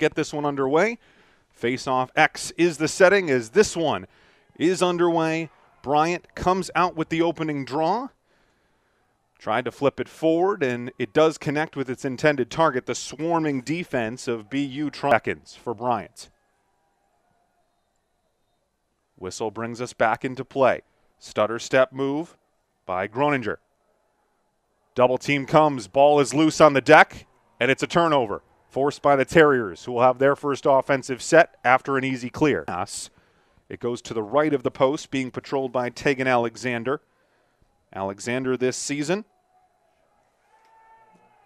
get this one underway. Face off X is the setting as this one is underway. Bryant comes out with the opening draw. Tried to flip it forward, and it does connect with its intended target, the swarming defense of BU seconds for Bryant. Whistle brings us back into play. Stutter step move by Groninger. Double team comes, ball is loose on the deck, and it's a turnover forced by the Terriers, who will have their first offensive set after an easy clear. It goes to the right of the post, being patrolled by Tegan Alexander. Alexander this season.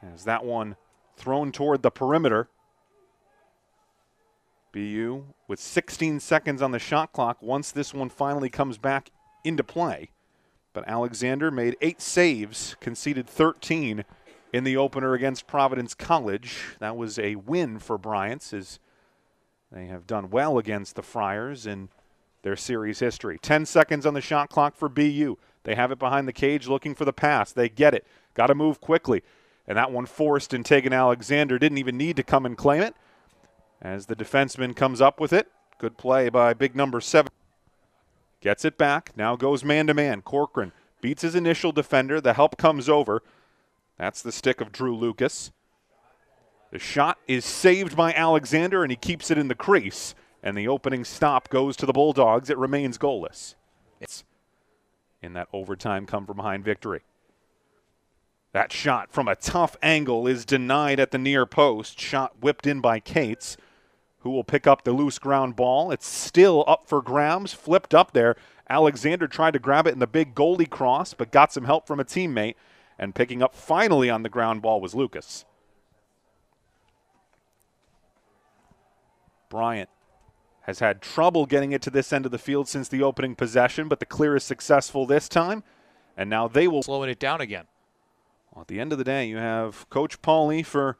As that one thrown toward the perimeter. BU with 16 seconds on the shot clock once this one finally comes back into play. But Alexander made eight saves, conceded 13 in the opener against Providence College. That was a win for Bryant's as they have done well against the Friars in their series history. 10 seconds on the shot clock for BU. They have it behind the cage looking for the pass. They get it. Got to move quickly. And that one forced and Tegan Alexander didn't even need to come and claim it as the defenseman comes up with it. Good play by big number seven. Gets it back. Now goes man to man. Corcoran beats his initial defender. The help comes over. That's the stick of Drew Lucas. The shot is saved by Alexander, and he keeps it in the crease. And the opening stop goes to the Bulldogs. It remains goalless. It's in that overtime come from behind victory. That shot from a tough angle is denied at the near post. Shot whipped in by Cates, who will pick up the loose ground ball. It's still up for grabs, flipped up there. Alexander tried to grab it in the big goalie cross, but got some help from a teammate. And picking up finally on the ground ball was Lucas. Bryant has had trouble getting it to this end of the field since the opening possession, but the clear is successful this time. And now they will. Slowing it down again. Well, at the end of the day, you have Coach Polley for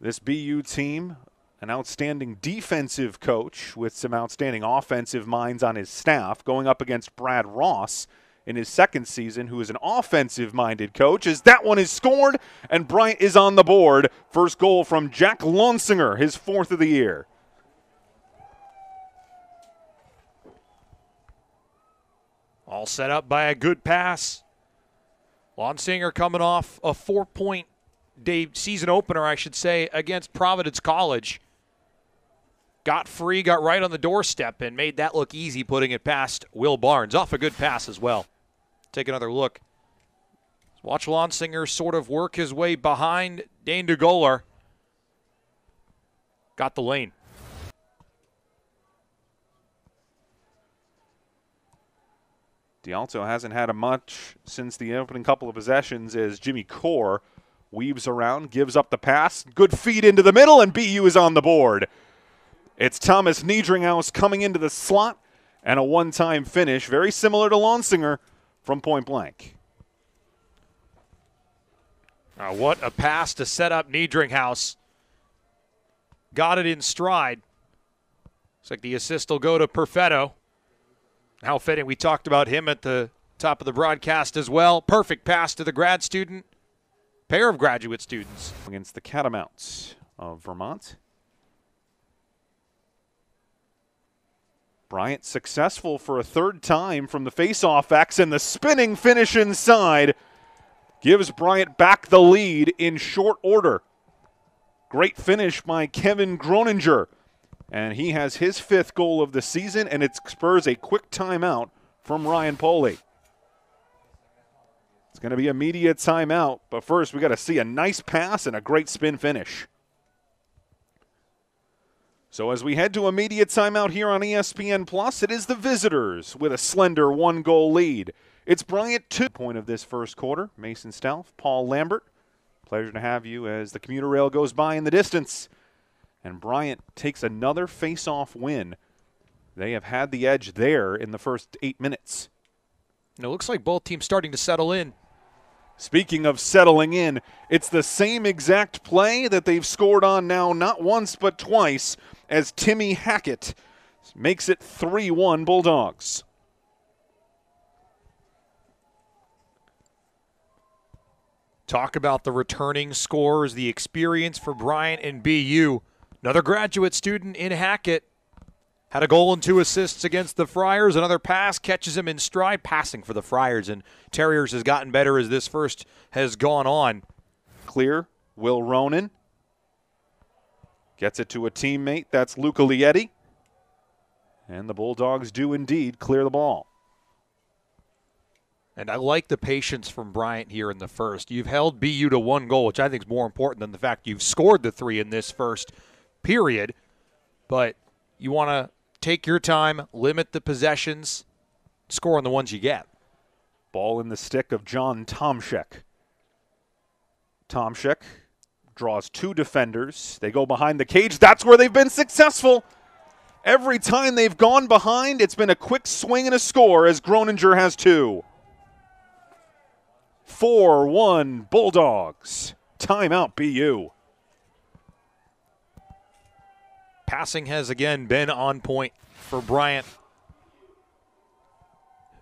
this BU team, an outstanding defensive coach with some outstanding offensive minds on his staff, going up against Brad Ross in his second season, who is an offensive minded coach, as that one is scored and Bryant is on the board. First goal from Jack Lonsinger, his fourth of the year. All set up by a good pass. Lonsinger coming off a four point day season opener, I should say, against Providence College. Got free, got right on the doorstep, and made that look easy, putting it past Will Barnes. Off a good pass as well. Take another look. Watch Lonsinger sort of work his way behind Dane DeGoler. Got the lane. D'Alto hasn't had a much since the opening couple of possessions as Jimmy Core weaves around, gives up the pass. Good feed into the middle, and BU is on the board. It's Thomas Niedringhaus coming into the slot and a one time finish, very similar to Lonsinger from point blank. Uh, what a pass to set up Niedringhaus. Got it in stride. Looks like the assist will go to Perfetto. How fitting. We talked about him at the top of the broadcast as well. Perfect pass to the grad student. Pair of graduate students. Against the Catamounts of Vermont. Bryant successful for a third time from the faceoff X, and the spinning finish inside gives Bryant back the lead in short order. Great finish by Kevin Groninger. And he has his fifth goal of the season, and it spurs a quick timeout from Ryan Polley. It's going to be a media timeout, but first we got to see a nice pass and a great spin finish. So as we head to immediate timeout here on ESPN Plus, it is the visitors with a slender one-goal lead. It's Bryant two point of this first quarter. Mason Stelf, Paul Lambert. Pleasure to have you as the commuter rail goes by in the distance. And Bryant takes another face-off win. They have had the edge there in the first eight minutes. And it looks like both teams starting to settle in. Speaking of settling in, it's the same exact play that they've scored on now, not once but twice as Timmy Hackett makes it 3 1 Bulldogs. Talk about the returning scores, the experience for Bryant and BU. Another graduate student in Hackett had a goal and two assists against the Friars. Another pass catches him in stride, passing for the Friars. And Terriers has gotten better as this first has gone on. Clear. Will Ronan gets it to a teammate. That's Luca Lietti. And the Bulldogs do indeed clear the ball. And I like the patience from Bryant here in the first. You've held BU to one goal, which I think is more important than the fact you've scored the three in this first period. But you want to take your time, limit the possessions, score on the ones you get. Ball in the stick of John Tomchek. Tomchek draws two defenders. They go behind the cage. That's where they've been successful. Every time they've gone behind, it's been a quick swing and a score as Groninger has two. 4 1 Bulldogs. Timeout BU. Passing has again been on point for Bryant,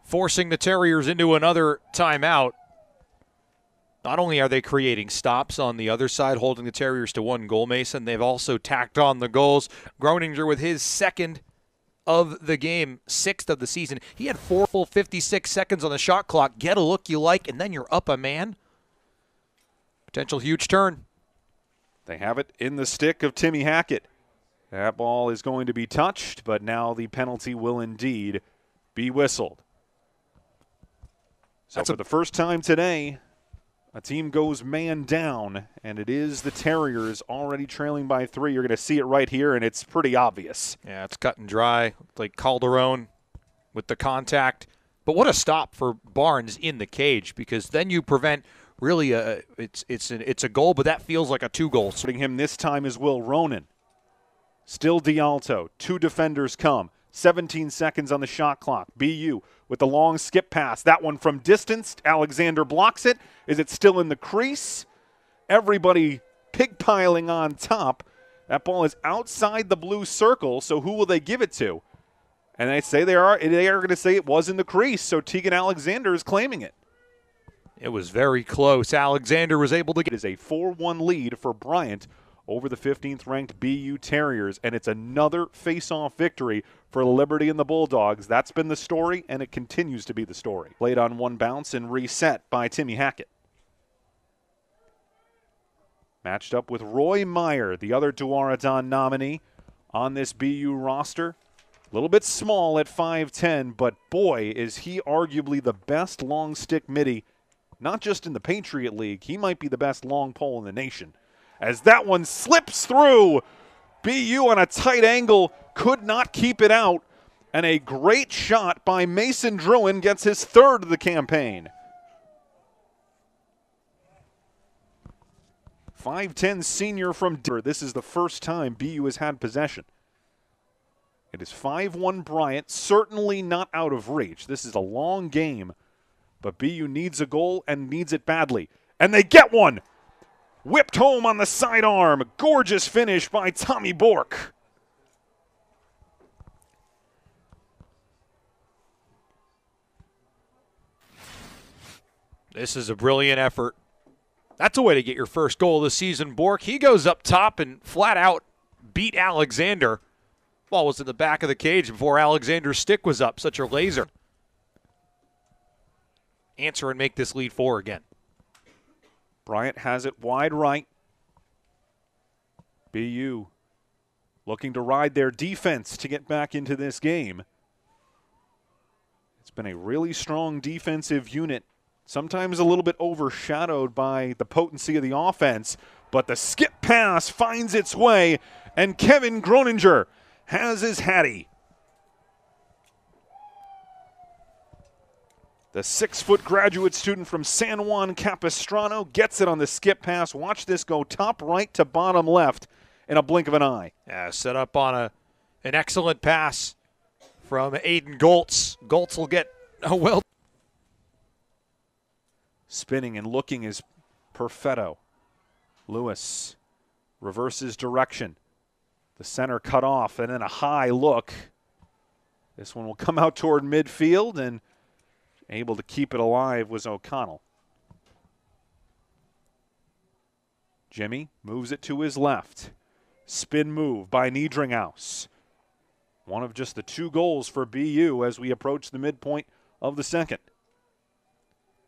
forcing the Terriers into another timeout. Not only are they creating stops on the other side, holding the Terriers to one goal, Mason, they've also tacked on the goals. Groninger with his second of the game, sixth of the season. He had four full 56 seconds on the shot clock. Get a look you like, and then you're up a man. Potential huge turn. They have it in the stick of Timmy Hackett. That ball is going to be touched, but now the penalty will indeed be whistled. So That's for a- the first time today, a team goes man down, and it is the Terriers already trailing by three. You're going to see it right here, and it's pretty obvious. Yeah, it's cut and dry. Like Calderon with the contact. But what a stop for Barnes in the cage because then you prevent really a it's it's it's a goal, but that feels like a two goal. Putting him this time is Will Ronan. Still D'Alto. Two defenders come. 17 seconds on the shot clock. BU with the long skip pass. That one from distance. Alexander blocks it. Is it still in the crease? Everybody pigpiling on top. That ball is outside the blue circle, so who will they give it to? And they say they are they are going to say it was in the crease, so Tegan Alexander is claiming it. It was very close. Alexander was able to get is a 4 1 lead for Bryant over the 15th ranked BU Terriers, and it's another face off victory for Liberty and the Bulldogs. That's been the story, and it continues to be the story. Played on one bounce and reset by Timmy Hackett. Matched up with Roy Meyer, the other Tewaaraton nominee on this BU roster. A little bit small at 5'10, but boy, is he arguably the best long stick midi, not just in the Patriot League. He might be the best long pole in the nation. As that one slips through, BU on a tight angle could not keep it out, and a great shot by Mason Druin gets his third of the campaign. 5'10 senior from Denver. This is the first time BU has had possession. It is 5 1 Bryant, certainly not out of reach. This is a long game, but BU needs a goal and needs it badly. And they get one! Whipped home on the sidearm. Gorgeous finish by Tommy Bork. This is a brilliant effort. That's a way to get your first goal of the season, Bork. He goes up top and flat out beat Alexander. Ball was in the back of the cage before Alexander's stick was up. Such a laser. Answer and make this lead four again. Bryant has it wide right. BU looking to ride their defense to get back into this game. It's been a really strong defensive unit, sometimes a little bit overshadowed by the potency of the offense, but the skip pass finds its way, and Kevin Groninger has his hattie. The six foot graduate student from San Juan Capistrano gets it on the skip pass. Watch this go top right to bottom left in a blink of an eye. Yeah, set up on a an excellent pass from Aiden Goltz. Goltz will get a well. Spinning and looking is Perfetto. Louis reverses direction. The center cut off and then a high look. This one will come out toward midfield and able to keep it alive was O'Connell. Jimmy moves it to his left. Spin move by Niedringhaus. One of just the two goals for BU as we approach the midpoint of the second.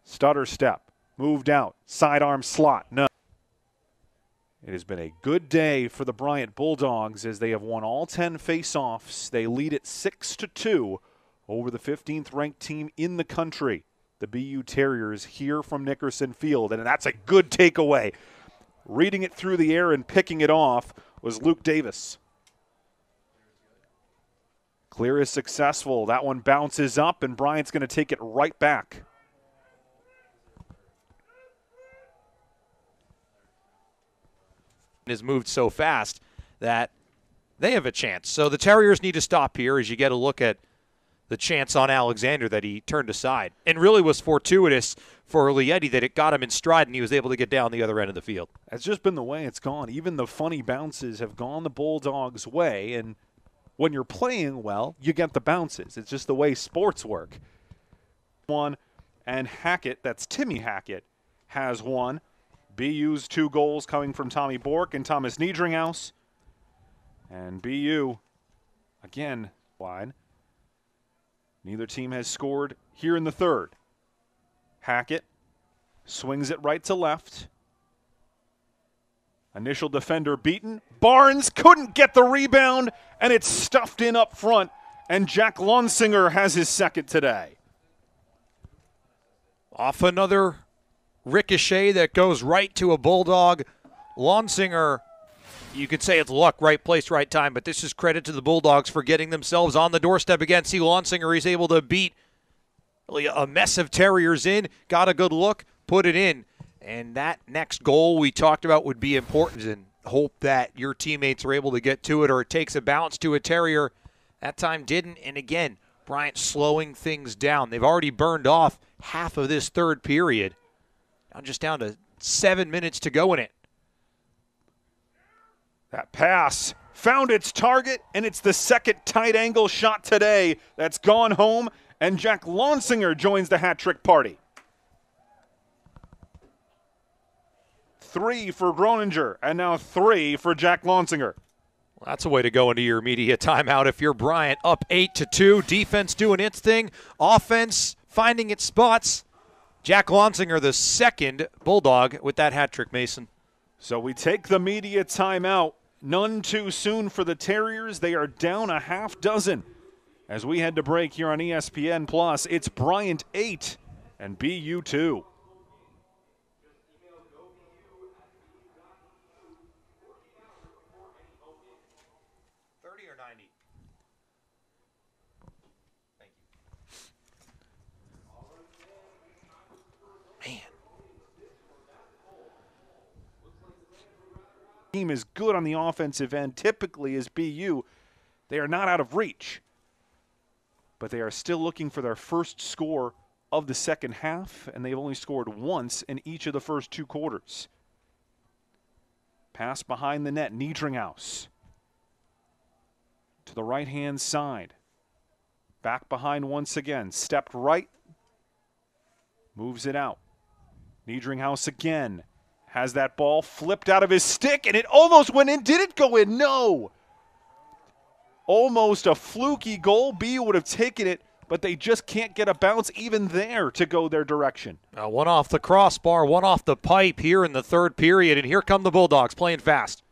Stutter step, moved out, sidearm slot, no. It has been a good day for the Bryant Bulldogs as they have won all 10 face-offs. They lead it 6 to 2 over the 15th ranked team in the country. The BU Terriers here from Nickerson Field and that's a good takeaway. Reading it through the air and picking it off was Luke Davis. Clear is successful. That one bounces up and Bryant's going to take it right back. has moved so fast that they have a chance. So the Terriers need to stop here as you get a look at the chance on Alexander that he turned aside. And really was fortuitous for Lietti that it got him in stride and he was able to get down the other end of the field. That's just been the way it's gone. Even the funny bounces have gone the Bulldogs' way. And when you're playing well, you get the bounces. It's just the way sports work. One, and Hackett, that's Timmy Hackett, has one. BU's two goals coming from Tommy Bork and Thomas Niedringhaus. And BU, again, line. Neither team has scored here in the third. Hackett swings it right to left. Initial defender beaten. Barnes couldn't get the rebound, and it's stuffed in up front. And Jack Lonsinger has his second today. Off another ricochet that goes right to a Bulldog. Lonsinger, you could say it's luck, right place, right time, but this is credit to the Bulldogs for getting themselves on the doorstep again. See Lonsinger, he's able to beat a mess of Terriers in, got a good look, put it in. And that next goal we talked about would be important and hope that your teammates are able to get to it or it takes a bounce to a Terrier. That time didn't. And again, Bryant slowing things down. They've already burned off half of this third period. Now just down to seven minutes to go in it. That pass found its target, and it's the second tight angle shot today that's gone home, and Jack Lonsinger joins the hat trick party. Three for Groninger, and now three for Jack Lonsinger. Well, that's a way to go into your media timeout if you're Bryant up eight to two. Defense doing its thing, offense finding its spots. Jack Lonsinger, the second Bulldog, with that hat trick, Mason. So we take the media timeout. None too soon for the Terriers. They are down a half dozen. As we head to break here on ESPN Plus, it's Bryant 8 and BU 2. Team is good on the offensive end, typically as BU, they are not out of reach. But they are still looking for their first score of the second half, and they've only scored once in each of the first two quarters. Pass behind the net, Niedringhaus. To the right hand side. Back behind once again. Stepped right. Moves it out. Niedringhaus again has that ball flipped out of his stick and it almost went in. Did it go in? No. Almost a fluky goal. B would have taken it, but they just can't get a bounce even there to go their direction. Uh, one off the crossbar, one off the pipe here in the third period, and here come the Bulldogs playing fast.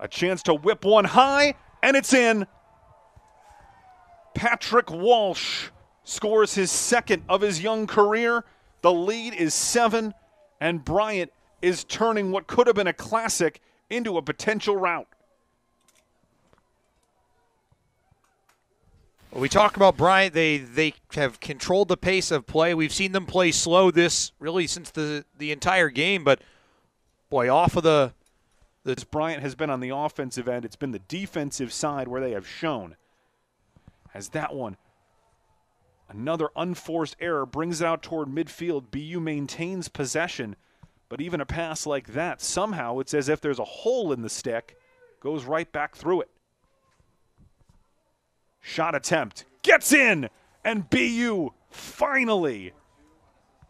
A chance to whip one high, and it's in. Patrick Walsh scores his second of his young career. The lead is seven, and Bryant is turning what could have been a classic into a potential rout. we talk about Bryant. They they have controlled the pace of play. We've seen them play slow this really since the the entire game. But boy, off of the this Bryant has been on the offensive end. It's been the defensive side where they have shown. As that one, another unforced error brings it out toward midfield. BU maintains possession but even a pass like that, somehow it's as if there's a hole in the stick, goes right back through it. Shot attempt gets in, and BU finally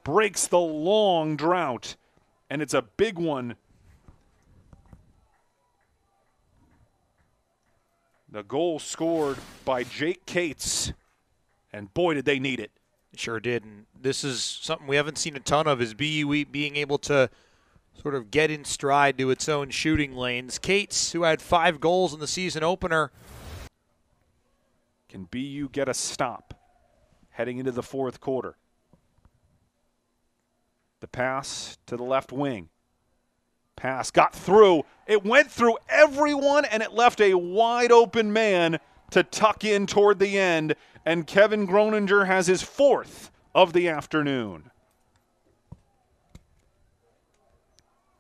breaks the long drought, and it's a big one. The goal scored by Jake Cates, and boy, did they need it. Sure did. And this is something we haven't seen a ton of is BU being able to sort of get in stride to its own shooting lanes. Cates, who had five goals in the season opener. Can BU get a stop heading into the fourth quarter? The pass to the left wing. Pass got through. It went through everyone and it left a wide open man to tuck in toward the end. And Kevin Groninger has his fourth of the afternoon.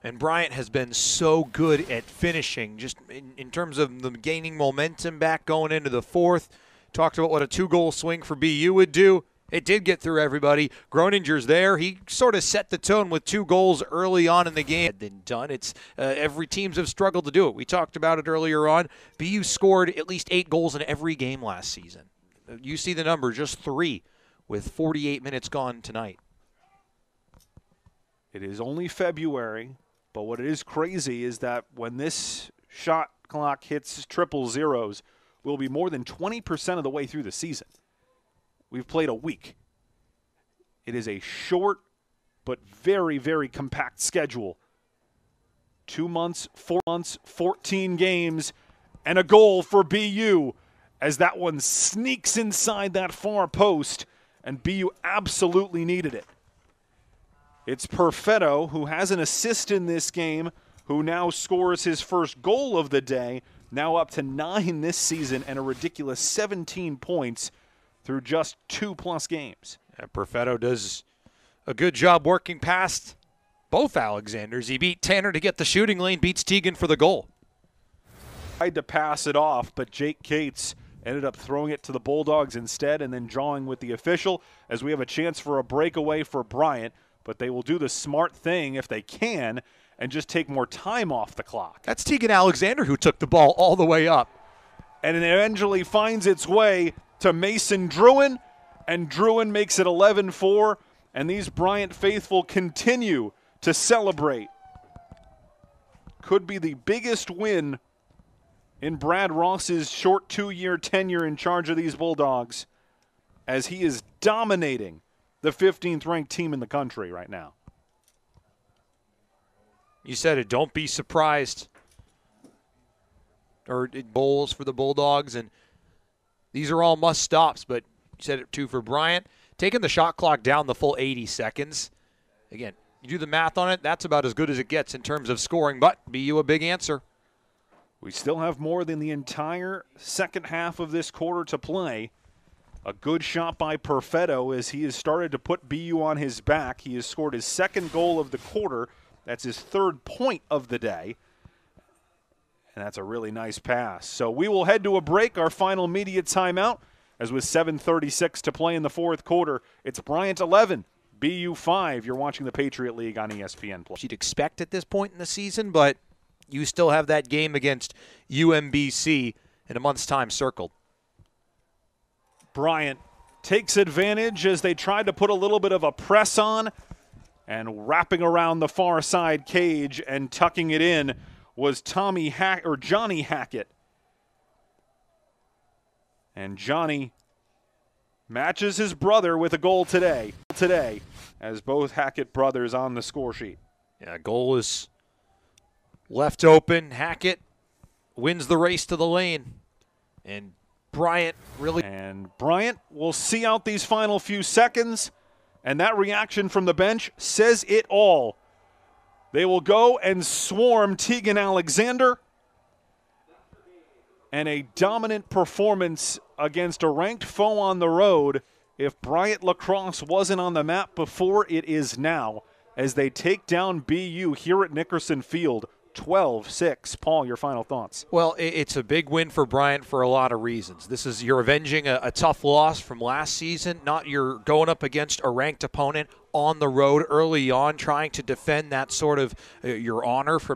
And Bryant has been so good at finishing, just in, in terms of them gaining momentum back going into the fourth. Talked about what a two goal swing for BU would do. It did get through everybody. Groninger's there. He sort of set the tone with two goals early on in the game. Then done. It's uh, every teams have struggled to do it. We talked about it earlier on. BU scored at least eight goals in every game last season. You see the number, just three, with 48 minutes gone tonight. It is only February, but what is crazy is that when this shot clock hits triple zeros, we'll be more than 20% of the way through the season. We've played a week. It is a short but very, very compact schedule. Two months, four months, 14 games, and a goal for BU as that one sneaks inside that far post, and BU absolutely needed it. It's Perfetto, who has an assist in this game, who now scores his first goal of the day, now up to nine this season and a ridiculous 17 points through just two plus games. Perfetto does a good job working past both Alexanders. He beat Tanner to get the shooting lane, beats Tegan for the goal. Tried to pass it off, but Jake Cates ended up throwing it to the Bulldogs instead and then drawing with the official as we have a chance for a breakaway for Bryant, but they will do the smart thing if they can and just take more time off the clock. That's Tegan Alexander who took the ball all the way up. And it eventually finds its way to Mason Druin, and Druin makes it 11 4. And these Bryant faithful continue to celebrate. Could be the biggest win in Brad Ross's short two year tenure in charge of these Bulldogs as he is dominating the 15th ranked team in the country right now. You said it. Don't be surprised. Or it bowls for the Bulldogs, and these are all must stops. But you said it too for Bryant. Taking the shot clock down the full 80 seconds. Again, you do the math on it. That's about as good as it gets in terms of scoring. But BU a big answer. We still have more than the entire second half of this quarter to play. A good shot by Perfetto as he has started to put BU on his back. He has scored his second goal of the quarter. That's his third point of the day. And that's a really nice pass. So we will head to a break, our final media timeout, as with 7.36 to play in the fourth quarter. It's Bryant 11, BU 5. You're watching the Patriot League on ESPN Plus. You'd expect at this point in the season, but you still have that game against UMBC in a month's time circled. Bryant takes advantage as they tried to put a little bit of a press on and wrapping around the far side cage and tucking it in was Tommy Hack or Johnny Hackett. And Johnny matches his brother with a goal today. Today, as both Hackett brothers on the score sheet. Yeah, goal is left open. Hackett wins the race to the lane, and Bryant really. And Bryant will see out these final few seconds. And that reaction from the bench says it all. They will go and swarm Tegan Alexander. And a dominant performance against a ranked foe on the road. If Bryant Lacrosse wasn't on the map before, it is now as they take down BU here at Nickerson Field. 12 6. Paul, your final thoughts. Well, it's a big win for Bryant for a lot of reasons. This is you're avenging a, a, tough loss from last season, not you're going up against a ranked opponent on the road early on, trying to defend that sort of uh, your honor from